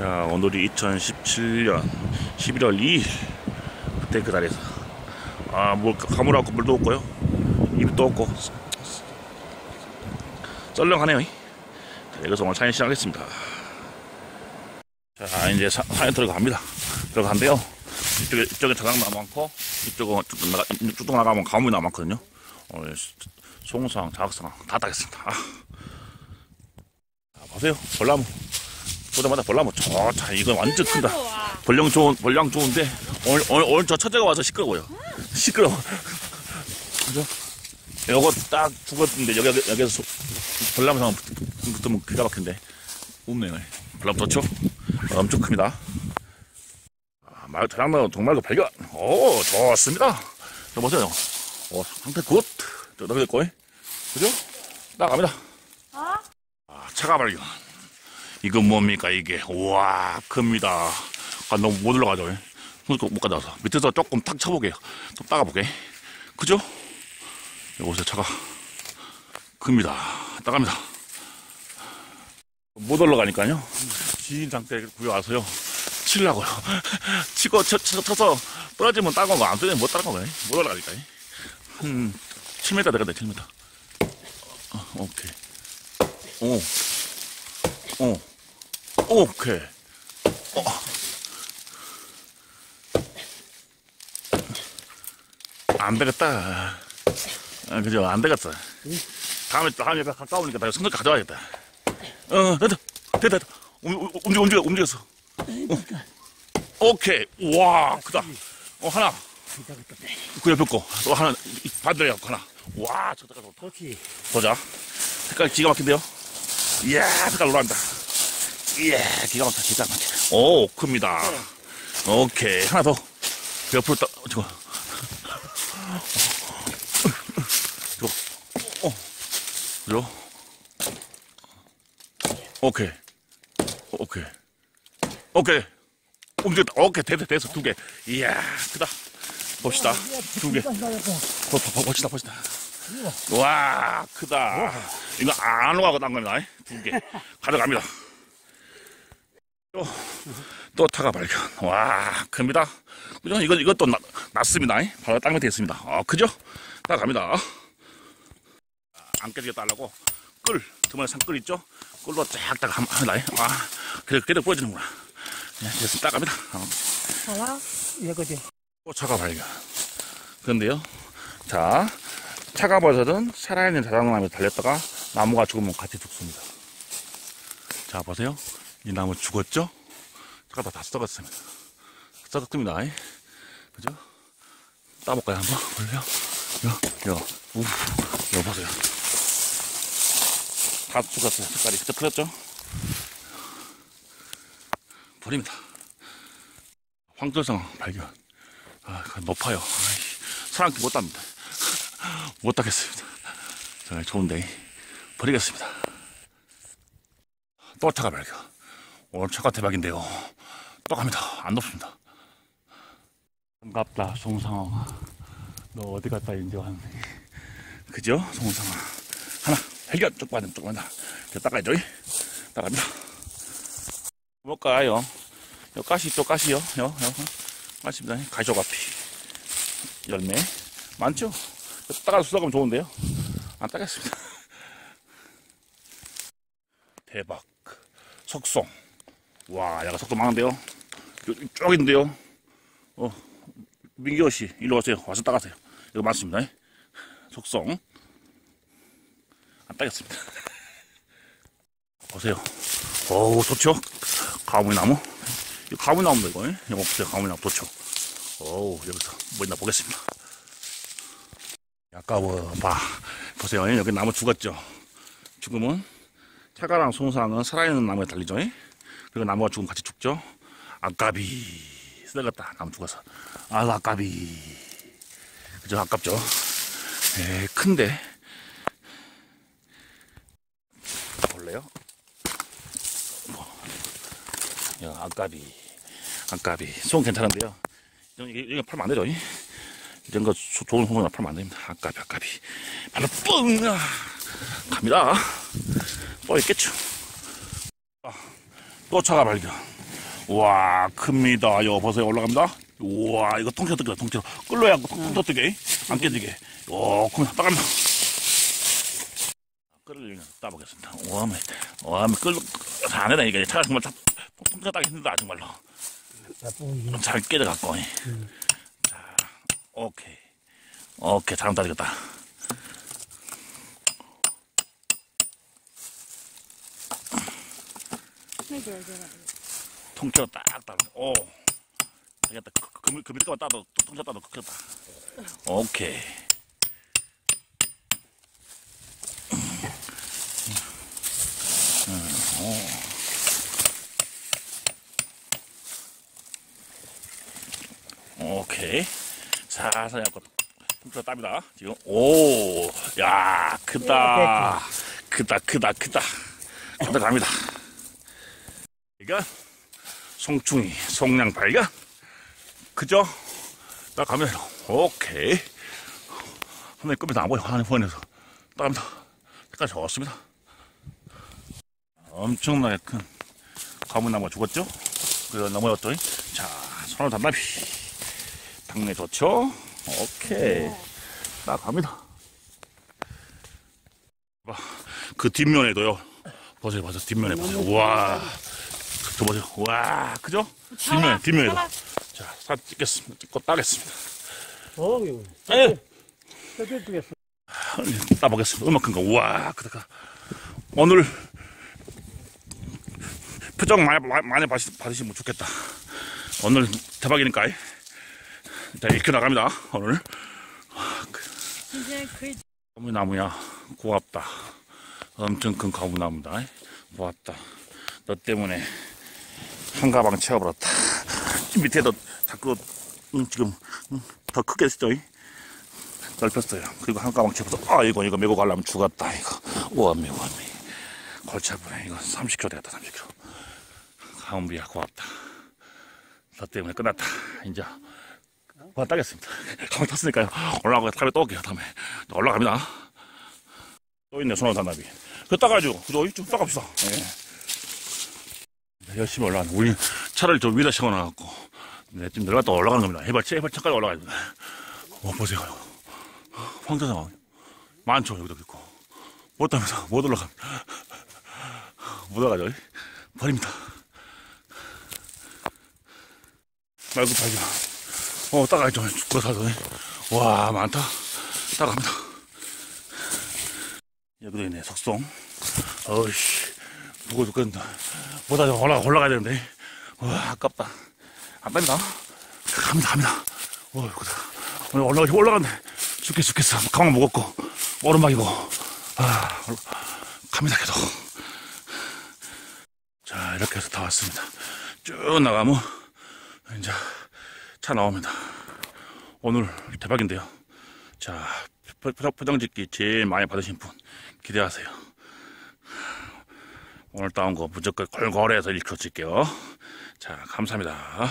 자, 오늘이 2017년 11월 2일. 그때 그 자리에서. 아, 물, 가물 없고 물도 없고요. 입도 없고. 썰렁하네요. 자, 여기서 오늘 사연 시작하겠습니다. 자, 이제 사, 사연 들어갑니다. 들어간대요. 이쪽에, 이쪽에 자작나무 많고, 이쪽은 쭉, 나가, 쭉 나가면 가물이 남았거든요. 오늘 송상, 자학상 다 따겠습니다. 아. 자, 보세요. 벌나무. 보자마자 벌나무 좋다. 이건 완전 큰다. 벌령 좋은, 벌량 좋은데, 오늘, 오늘, 오늘 저 첫째가 와서 시끄러워요. 시끄러워. 그죠? 요거 딱 죽었는데, 여기, 여기, 여기서 소- 벌나무 상황 붙으면 기가 막힌데. 웃네요. 벌나무 좋죠? 어, 엄청 큽니다. 아, 말, 자랑나무 동말고 발견. 오, 좋습니다. 저 보세요. 오, 상태 굿. 저, 너희 거 그죠? 나갑니다. 아, 차가 발견. 이건 뭡니까, 이게? 우와, 큽니다. 아, 너무 못 올라가죠. 못 가져와서. 밑에서 조금 탁 쳐보게요. 좀 따가보게. 그죠? 여기서 차가 큽니다. 따갑니다. 못 올라가니까요. 지인 상태 구해 와서요. 치려고요. 치고 쳐, 쳐, 쳐서 떨어지면 따가운 거, 안 떨어지면 못 따가운 거예요. 못 올라가니까요. 한 7m 되겠다, 7m. 어, 오케이. 오. 오. 오케이. 어. 안 되겠다. 아, 그죠? 안 되겠어. 다음에, 다음에 가까우니까 내가 손을 가져와야겠다. 어, 됐다. 됐다. 됐다. 움, 움, 움직여, 움직여, 움직였어. 어. 오케이. 와, 크다. 어, 하나. 그 옆에 거. 또 하나. 반대로 하나. 와, 저거 좋다. 보자. 색깔 기가 막힌데요? 이야, 색깔 노란다. 이야, 기가 막혀, 기가 막혀. 오, 큽니다. 오케이. 하나 더. 옆으로 따, 저거. 저거. 어, 그죠? 오케이. 오케이. 오케이. 움직였다. 오케이. 됐어, 됐어. 두 개. 이야, 크다. 봅시다. 두 개. 봅시다, 봅시다. 와, 크다. 이거 안 오가고 난 겁니다. 두 개. 가져갑니다. 또, 또 타가 발견. 와, 큽니다. 그죠? 이거, 이것도 나, 낮습니다. 바로 땅 밑에 있습니다. 어, 그죠? 따갑니다. 안 깨지게 따려고 끌, 드문에 산끌 있죠? 끌로 쫙딱 한, 한다. 아, 그래, 그대로 부러지는구나. 네, 됐습니다. 따갑니다. 어. 하나, 이거지. 또 차가 발견. 그런데요. 자, 차가 버섯은 살아있는 자작나무에 달렸다가 나무가 죽으면 같이 죽습니다. 자, 보세요. 이 나무 죽었죠? 차가 다, 다 썩었습니다. 썩었습니다. 그죠? 따볼까요, 한번? 볼래요? 요, 요, 우, 요, 보세요. 다 죽었어요. 색깔이 그저 틀렸죠? 버립니다. 황토성 발견. 아, 높아요. 아이씨, 사람끼리 못 답니다. 못 따겠습니다. 정말 좋은데, 버리겠습니다. 또 차가 발견. 오늘 차가 대박인데요. 또 갑니다. 안 높습니다. 반갑다, 송상아. 너 어디 갔다 왔네. 그죠? 송상아. 하나, 발견! 쪽 받음, 쪽 받아. 따가야죠? 따갑니다. 뭘까요? 요 가시 또 가시요. 요, 요. 맞습니다. 가시오 가피. 열매. 많죠? 따가 수확하면 좋은데요? 안 따겠습니다. 대박. 석송. 와, 야가 석송 많은데요? 요- 쪽인데요? 어, 민기호 씨, 일로 오세요. 와서 따가세요. 이거 많습니다. 속성. 안 따겠습니다. 보세요. 어우, 좋죠? 가무나무. 이 가무나무다, 이거. 이거 보세요. 가무나무 좋죠? 어우, 여기서 뭐 있나 보겠습니다. 아까워, 봐. 보세요. 여기 나무 죽었죠? 죽으면 차가랑 송상은 살아있는 나무에 달리죠? 그리고 나무가 죽으면 같이 죽죠? 아까비. 쓰다갔다. 나무 죽어서. 아, 아까비. 그죠? 아깝죠? 에, 큰데. 볼래요? 야, 아까비. 아까비. 송 괜찮은데요? 이게 팔면 안 되죠? 이? 이런 거 소- 좋은 송송이나 팔면 안 됩니다. 아까비, 아까비. 바로 뻥! 아, 갑니다. 또 있겠죠. 아, 또 차가 발견. 와, 큽니다. 요, 보세요. 올라갑니다. 우와, 이거 통째로 뜯겨, 통째로. 끌러야 통째로 뜯게. 안 깨지게. 요, 그러면 따갑니다. 끌을 따보겠습니다. 오함에, 오함에 끌, 안 되네. 이게 차가 정말 참, 통째로 따기 힘들다, 정말로. 잘 깨져갖고. 자, 오케이. 오케이, 잘 따지겠다. 통째로 딱 따. 오. 되겠다. 그, 그, 그, 그 밑에만 따도, 통째로 따도 크겠다. 오케이. 오케이. 살살 약간 통째로 따입니다. 지금. 오. 야, 크다. 크다, 크다, 크다. 크다 갑니다. 이건 송충이, 송량 발견. 그죠? 딱 가면 오케이. 끄면서 안 보여. 하늘 보내서 딱 갑니다. 색깔 좋습니다. 엄청나게 큰 가문나무가 죽었죠? 그래서 넘어졌더니 자 손을 단답히 당내 좋죠? 오케이 딱 갑니다. 봐, 그 뒷면에도요. 보세요, 보세요. 뒷면에 보세요. 우와. 저 보세요. 와, 그죠? 뒷면에, 뒷면에도. 자, 사진 찍겠습니다. 찍고 따겠습니다. 어, 이거. 에! 뜯겨 주겠어. 따보겠습니다. 음악한 거. 우와, 그다가 오늘 표정 많이, 많이- 많이 받으시, 받으시면 좋겠다. 오늘 대박이니까. 자, 익혀 나갑니다. 오늘. 이제 그 가무나무야 고맙다 엄청 큰 가무나무다 고맙다 너 때문에 한 가방 채워버렸다 밑에도 자꾸 응, 지금 응, 더 크게 했죠 넓혔어요 그리고 한 가방 채워서 아 이거 이거 메고 가려면 죽었다 이거 우암미 우암미 골치 아프네 이거 30kg 되겠다 30kg 가무비야 고맙다 너 때문에 끝났다 이제 와 따겠습니다. 가만 탔으니까요. 올라가고 다음에 또 올게요. 다음에 올라갑니다. 또 있네 소나무 단나비. 그 따가지고 그죠? 좀 따갑시다. 예. 열심히 올라가는. 우리 차를 저 위에다 세워놔갖고 네, 좀 내려갔다 올라가는 겁니다. 해발치 해발차까지 올라가야 됩니다. 어 보세요. 황자 상황 많죠 여기도 있고 못 타면서 못 올라갑니다. 못 올라가죠. 버립니다. 말고 마. 어, 따가죠. 죽고 사더니. 와, 많다. 따갑니다. 여기도 있네, 석송. 어이씨, 무거워 죽겠는데. 보다 좀 올라가, 올라가야 되는데. 와, 아깝다. 안 뺀다. 갑니다, 갑니다. 어, 이거다. 오늘 올라가, 올라갔네. 죽겠어, 죽겠어. 가방 무겁고, 오르막이고. 아, 올라- 갑니다, 계속. 자, 이렇게 해서 다 왔습니다. 쭉 나가면, 이제, 차 나옵니다. 오늘 대박인데요. 자, 표정 짓기 제일 많이 받으신 분 기대하세요. 오늘 따온 거 무조건 골고루 해서 읽혀 줄게요. 자, 감사합니다.